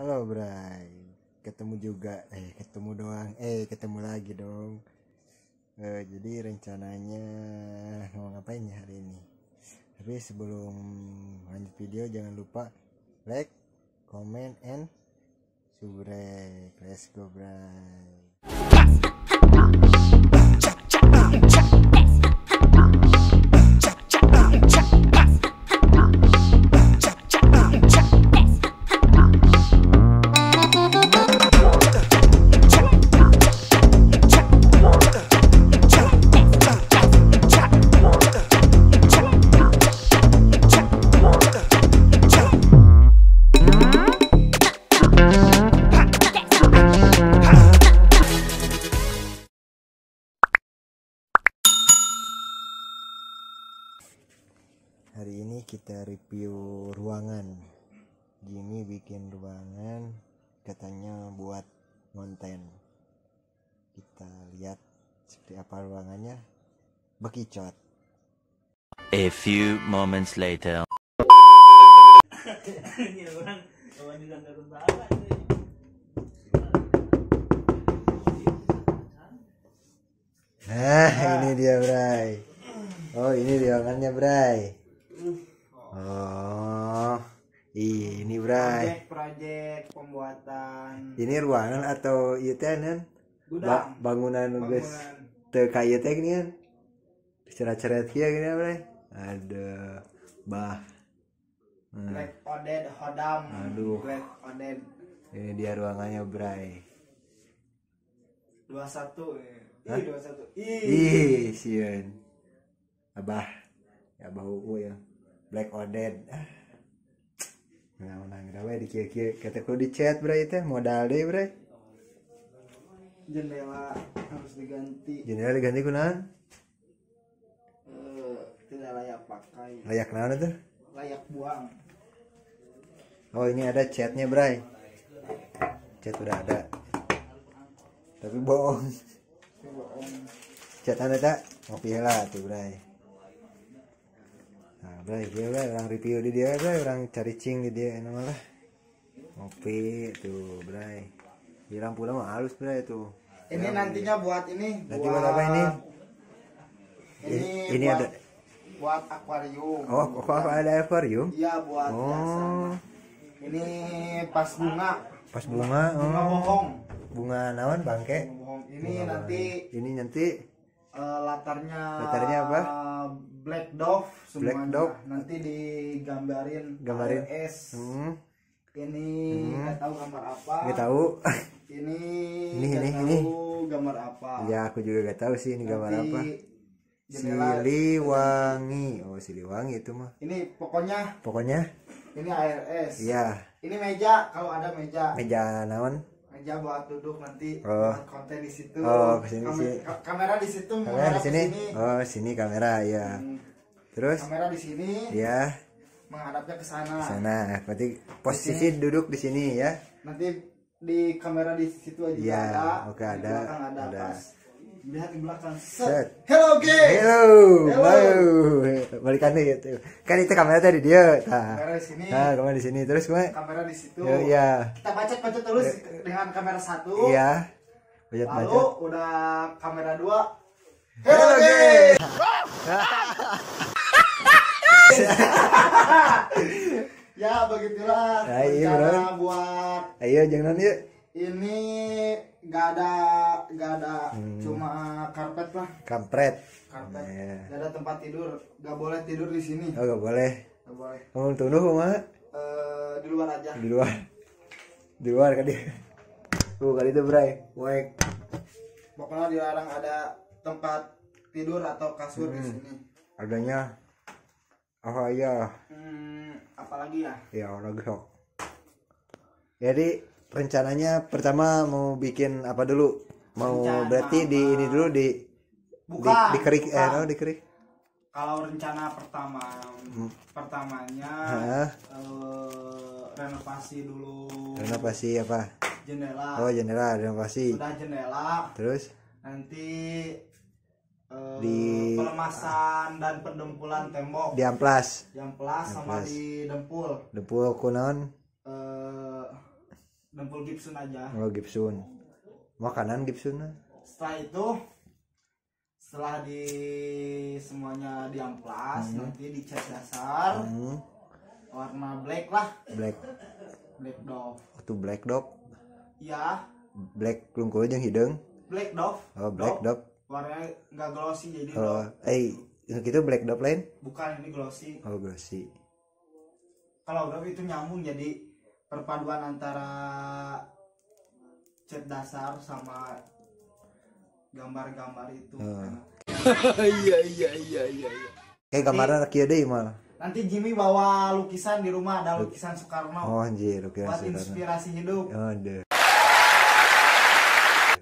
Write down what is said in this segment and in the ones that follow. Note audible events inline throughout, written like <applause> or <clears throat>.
Halo Bray. Ketemu juga. Eh ketemu doang. Eh ketemu lagi dong. Eh, Jadi rencananya Mau ngapain ya hari ini? Tapi sebelum lanjut video Jangan lupa Like Comment and Subscribe. Let's go Bray ruangan. Jimmy bikin ruangan Katanya buat konten. Kita lihat seperti apa ruangannya. Bekicot. A few moments later. Nah <laughs> ini dia Bray. Oh ini ruangannya Bray Oh ini Bray Project project pembuatan. Ini ruangan atau iya teh Nan? Ba- bangunan bangunan. teu kayu teh gini kan ceret-ceret kia gini Bray ada bah. Hmm, Black Oded Hodam. Aduh. Black Oded. Ini dia ruangannya Bray 21 eh. Hah? Ih 21 Ih. Ih sieun abah. Ya bau ya. Black Oded. Ah. nah di kata kudu di chat Bray teh modal deh Bray. Jendela harus diganti. Jendela diganti kunaon Eh, tidak layak pakai. Layak naon tuh layak buang. Oh ini ada chatnya Bray. Chat udah ada. Tapi bohong. Bohong. Chat anda tak? Ngopi lah tuh Bray. nah Bray dia Bray orang review di dia Bray orang cari cing di dia enak malah ngopi tuh Bray. Di lampu mah halus Bray tuh ini nantinya buat ini nanti buat apa ini? ini, ini buat, ada buat akuarium. Oh kok ada aquarium iya buat biasa. Oh ini pas bunga. Pas bunga bunga oh. bohong. Bunga naon bangke? Bunga bohong. Ini Bunga nanti ini nanti? eh, latarnya Latarnya apa? Black dove semuanya. Black dove. nanti digambarin Gambarin. ALS. hmm. Ini Hmm. nggak tahu gambar apa. Nggak tahu. <laughs> Ini Ini, nggak ini, tahu ini. gambar apa. Ya aku juga gak tahu sih ini gambar Nanti apa. jendela- Siliwangi. Oh Siliwangi itu mah. Ini pokoknya pokoknya? ini ARS iya. Ini meja kalau ada meja. Meja naon meja buat duduk nanti Oh. konten di situ. Oh, ke sini Kame- sih. ka- kamera di situ kamera di sini. oh sini kamera ya Hmm, terus? Kamera di sini. Ya menghadapnya ke sana. Sana. Berarti posisi duduk di sini ya? Nanti di kamera di situ aja Iya, ada. oke, ada, ada, ada. pas lihat di belakang Set. hello guys Hello, Hello. Hello. balikan nih gitu. Kan itu kamera tadi dia. Nah, kamera di sini nah kamera di sini terus gue. kamera di situ Ya, iya, kita bacot bacot terus dengan kamera satu iya. Bacot lalu udah kamera dua hello guys <laughs> <laughs> ya begitulah Ya, iya, rencana bro. buat Ayo jangan yuk. Ini nggak ada nggak ada Hmm. cuma karpet lah Kampret. karpet Iya. nggak ada tempat tidur nggak boleh tidur di sini Oh gak boleh. nggak boleh Kamu tunduk mah Eh, di luar aja di luar. Di luar dia. Tuh kali itu Bray. Wek. pokoknya dilarang ada tempat tidur atau kasur di Hmm. sini Adanya Oh iya, hmm, apalagi ya ya orang gesok. Jadi rencananya pertama mau bikin apa dulu? Mau Rencana berarti di apa? ini dulu di bukan di, dikerik eh bukan. oh, dikerik. kalau rencana pertama Hmm. pertamanya Hah? eh, renovasi dulu Renovasi apa? jendela Oh jendela renovasi. udah jendela Terus nanti eh, Di- pelemasan dan pendempulan tembok di amplas, pelas sama Amplas. di dempul dempul kunaon eh full Gibson aja. Oh Gibson. Makanan Gibson nah. setelah itu setelah di semuanya diamplas nanti dicat dasar hmm. warna black lah. Black. Black dove waktu black dog? Ya black lungkul jeung hidung black dove oh black dog. warnanya nggak glossy jadi oh eh itu black dog lain? Bukan ini glossy. Oh glossy. Kalau dove itu nyambung jadi perpaduan antara cat dasar sama gambar-gambar itu. Hmm. Enak. <laughs> kayak gambaran kieu deui malah. nanti Jimmy bawa lukisan di rumah ada lukisan Soekarno. Oh anjir oke buat Soekarno. inspirasi hidup. Oh deh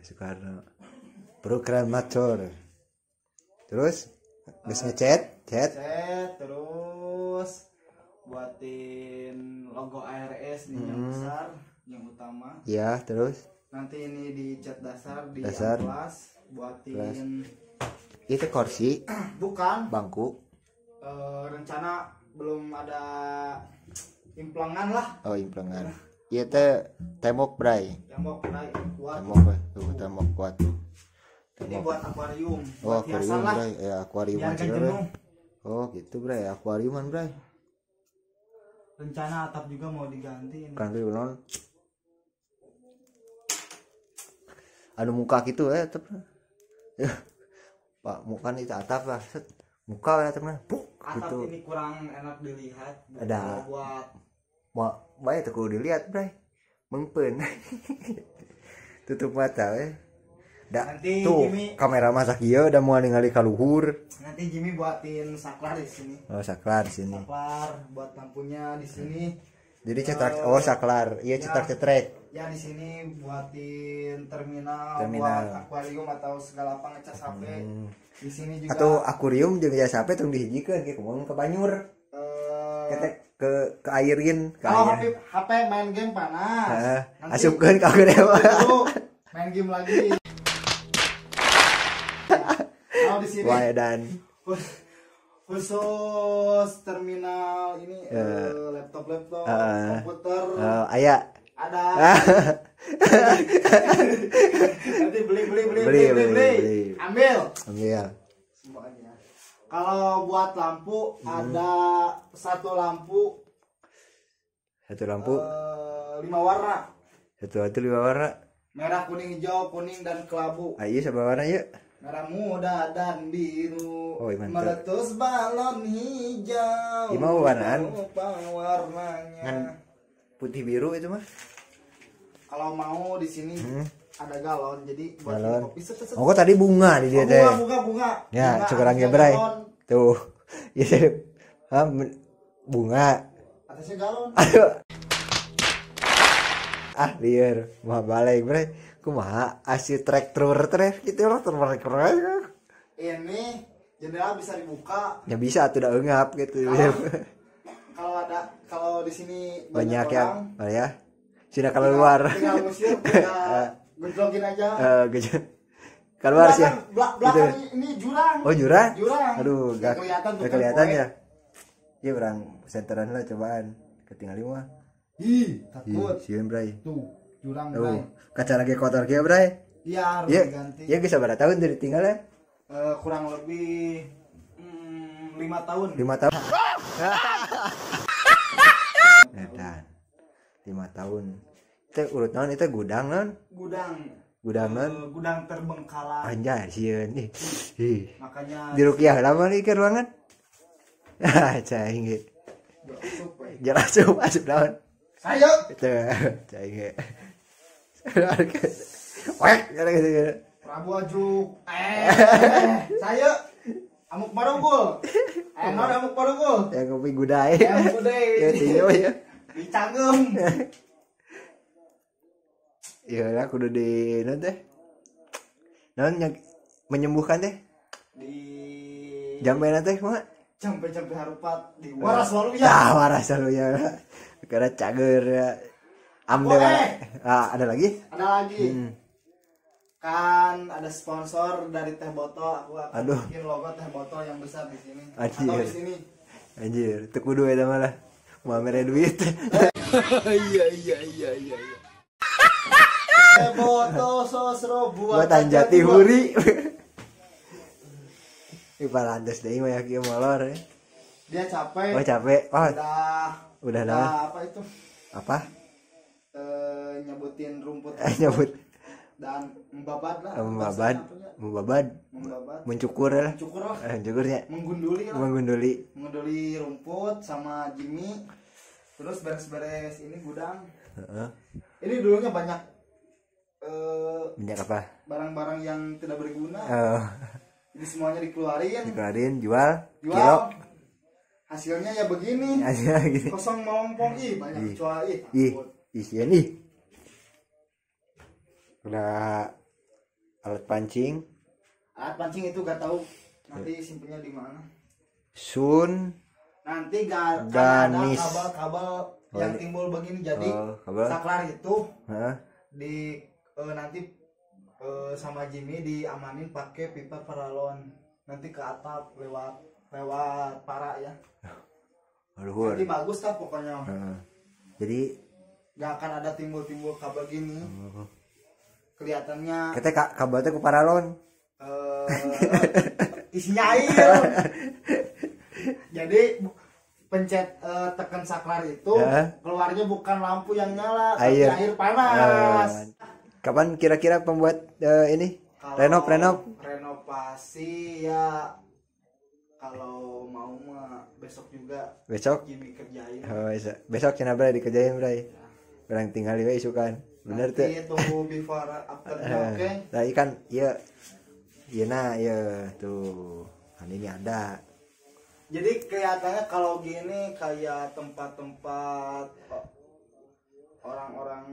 Soekarno. Proklamator terus? Geus ngechat chat. Cet, terus buatin logo ARS nih yang Hmm. besar yang utama. Ya terus? Nanti ini di cat dasar di Dasar. amplas buatin itu kursi? <clears throat> Bukan. Bangku. Eh, rencana belum ada implangan lah. Oh implangan. Iya teh tembok bray tembok naik kuat tembok eh. tuh tembok kuat tuh. Ini tembok. buat akuarium oh buat akuarium bray ya akuarium biar aja bray oh gitu bray akuariuman bray rencana atap juga mau diganti ini. riu non. Anu muka gitu eh tetep pak muka itu atap lah set. Muka ya teman Puk, atap gitu. ini kurang enak dilihat Ada. buat mau baik tuh kudu dilihat bray. Mengpen <laughs> tutup mata eh da, Nanti tuh Jimmy- kamera masak iya udah mau ningali kaluhur. Nanti Jimmy buatin saklar di sini. Oh saklar di sini. Saklar buat lampunya di sini. Jadi cetak oh saklar. Iya cetak cetrek. ya di sini buatin terminal, Terminal. buat akuarium atau segala apa ngecas HP di sini juga atau akuarium jeung jasa sampai tong dihijikeun ke kumaha ke banyur. Eh, ketek ke ke airin ke air HP, HP main game panas. Heeh, Nanti asupkeun ka kurewa itu main game lagi di sini. Wae dan khus- <laughs> khusus terminal ini Ya. laptop laptop Heeh. komputer. Eh, aya ada. <laughs> Nanti beli beli beli beli Beli, beli, beli, ambil. Ambil. Semuanya. Kalau buat lampu Hmm. ada satu lampu satu lampu. eh, lima warna. Satu satu lima warna. Merah kuning hijau kuning dan kelabu. Ayo sabaraha warna yuk merah muda dan biru Oh, iya, meletus balon hijau. Iya, mau warnaan? warnanya. Putih biru itu mah. Kalau mau di sini Hmm. ada galon jadi buat Galon. kopi. Set, set, set. oh kok tadi bunga di dia Oh, teh? bunga bunga. Bunga ya Bunga, sekarang ya bray galon. tuh. <laughs> Ya bunga. Atasnya galon. Aduh ah liar. Mah balik bray kumaha? Asli trek trur trek. Gitu lah trek. Ini jendela bisa dibuka. Ya bisa tuh udah engap gitu. Kalau kalau ada kalau di sini banyak orang, yang oh ya. Sudah kalau luar tinggal musir tinggal <laughs> aja. Gejala keluar sih. ya Belakang- belakang ini jurang. Oh jurang? Jurang. Aduh gak kelihatan gak kelihatan ya. Iya orang senteran lah cobaan. Ketinggal lima iya takut. sieun bray. Tuh jurang bray. kaca lagi kotor kia bray. Iya harus iya diganti. iya bisa berapa tahun dari tinggal ya? Eh, kurang lebih hmm, lima tahun. Lima tahun. <laughs> Edan lima tahun. Itu urut non itu gudang non gudang. Gudang non eh, gudang terbengkalai. Anjay sieun ih ih. Makanya di rukiah lama nih ke ruangan? Ah cai jalan asup asup naon saya itu cai wek kata gitu Prabu Ajuk. Eh saya amuk marunggul eh non amuk marunggul yang kopi gudai. Amuk <laughs> <laughs> udah ya tio ya dicangkem ya lah kudu di non teh. Non yang menyembuhkan teh. Di jambe teh mah campe-campe harupat di waras walu ya. ya waras selalu ya. Karena cager ya. Amde Boleh. ah ada lagi? Ada lagi. Hmm. kan ada sponsor dari teh botol. Aku akan Aduh. bikin logo teh botol yang besar di sini. Anjir. atau di sini. Anjir itu kudu ya malah mau mere duit. Eh, boto sosro buatan jati huri Ih parantes deh mah ya kieu molor ya. Dia capek. Oh capek. Oh, Udah udah udah nah. apa itu? Apa? Eh, nyebutin rumput Eh <laughs> nyebut dan membabat lah. membabad, membabad, Membabat. mencukur lah. Cukur lah. Eh, cukurnya Menggunduli lah. menggunduli. Menggunduli rumput sama Jimmy. Terus beres-beres ini gudang. Heeh. Ini dulunya banyak eh, Minyak apa? barang-barang yang tidak berguna. Oh, Jadi semuanya dikeluarin, dikeluarin jual, jual. kilo Hasilnya ya begini. <laughs> aja gitu. Kosong melompong ih banyak kecoa ih. Ih, isian ih. Udah alat pancing, Alat pancing itu gak tahu nanti simpennya di mana. sun, Nanti gak ada kabel-kabel yang ini. timbul begini jadi Oh, kabel. saklar itu Hah? di eh, nanti eh, sama Jimmy diamanin pakai pipa paralon nanti ke atap lewat lewat para ya <laughs> luhur. nanti bagus lah pokoknya Heeh. Jadi gak akan ada timbul-timbul kabel gini oh, kelihatannya kita kak kabel teh ku paralon. eh, isinya air <laughs> jadi pencet eh, tekan saklar itu Ya. keluarnya bukan lampu yang nyala tapi Air. air panas Eh, kapan kira-kira pembuat eh, ini Kalau renov renov? renovasi ya kalau mau mah besok juga Besok? Jimmy kerjain Oh, bisa. Besok cina bray dikerjain bray. Orang tinggal juga isukan. Bener tuh. nanti tunggu before <laughs> oke Nah, ikan iya iya nah iya tuh. Kan ini ada. jadi kelihatannya kalau gini kayak tempat-tempat oh, orang-orang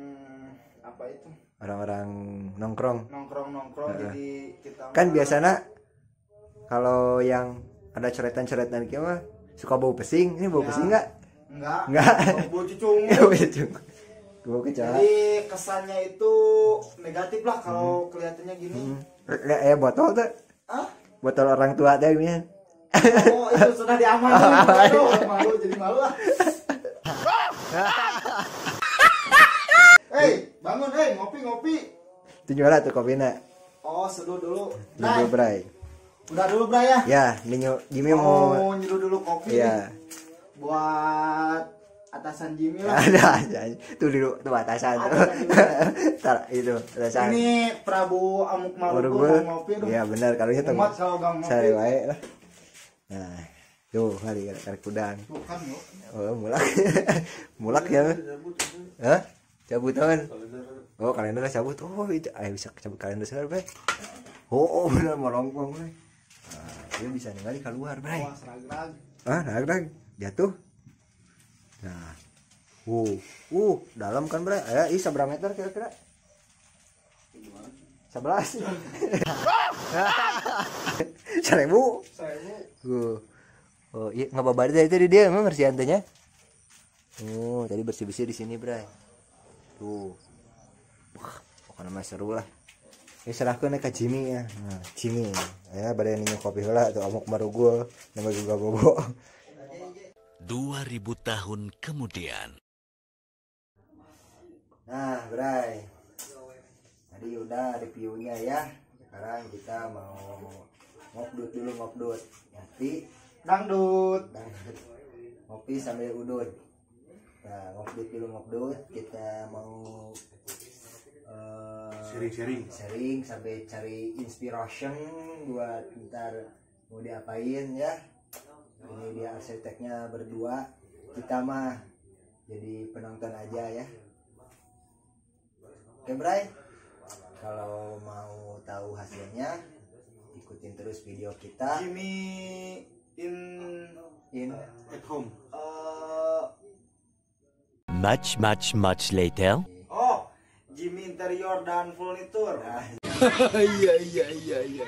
apa itu Orang-orang nongkrong. nongkrong-nongkrong Heeh. jadi kita Kan biasanya kalau yang ada coretan-coretan gitu mah suka bau pesing. Ini bau Ya. pesing enggak? enggak Enggak. <laughs> bau cucung <laughs> bau pesing. Bau kecoa. jadi kesannya itu negatif lah kalau kelihatannya gini Hmm. Kayak eh, botol tuh. ah Botol orang tua teh ini. Oh itu sudah diamanin <laughs> Aduh, malu jadi malu lah ngopi Tunjulah tuh kopina. Oh seduh dulu. Dulu Bray. Udah dulu Bray ya? Ya, Ninyo Jimmy mau Mau nyeduh dulu kopi. Iya. Buat atasan Jimmy lah. <laughs> Ada aja tuh dulu tuh atasan. <laughs> Tar, itu atasan. Ini Prabu Amuk Maluku gue mau ngopi tuh. Iya benar. Kalau itu Umat kalau gak ngopi saya wae lah. Nah tuh kali karek kudang. Kan yuk. Oh mulak. <laughs> Mulak ya. Hah? cabut tangan oh kalender cabut. Oh itu ayo bisa cabut kalender sekarang bay oh, oh benar merongkong bay nah, dia bisa ningali keluar Awas rag-rag ah nagrak jatuh. Nah. Uh uh dalam kan bre ya ih seberapa meter kira-kira? Sebelas. <laughs> Seribu. Ini uh. Oh iya nggak babar dari tadi dia emang bersih antenya oh tadi bersih bersih di sini bre tuh wah pokoknya mah seru lah ini serahkan ke Jimmy ya nah, Jimmy ya pada ini kopi lah tuh amuk marugo nama juga bobo 2000 tahun kemudian. Nah, Bray. Tadi udah reviewnya ya. Sekarang kita mau ngopdut dulu ngopdut. Nanti dangdut dangdut. ngopi sambil udut. Nah, ngopdut dulu ngopdut. Kita mau eh, Sharing-sharing. sharing sampai cari inspiration buat ntar mau diapain ya. Ini dia arsiteknya berdua. Kita mah jadi penonton aja ya. Oke Bray, kalau mau tahu hasilnya ikutin terus video kita Jimmy in in At home. eh, Much, much, much later. Interior dan furniture <laughs> iya iya iya iya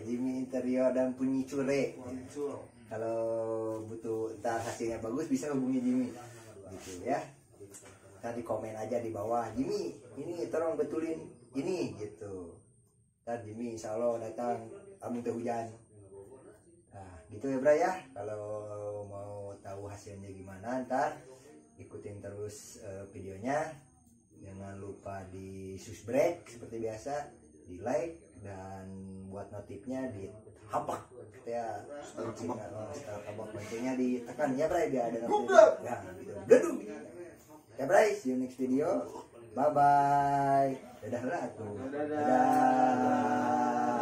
Jimmy interior dan bunyi cure Muncul. kalau butuh ntar hasilnya bagus bisa hubungi Jimmy. Gitu ya. Ntar di komen aja di bawah. Jimmy ini tolong betulin ini gitu. Ntar Jimmy insya Allah datang. Amin teh hujan. Nah gitu ya Bray ya. Kalau mau tahu hasilnya gimana ntar ikutin terus eh, videonya jangan lupa di subscribe seperti biasa di like dan buat notifnya di hapak ya. Lonceng oh, setelah tabak loncengnya ditekan. Ya Bray biar ada notif. Ya gitu. Ya Bray see you next video. Bye bye dadah lah tuh dadah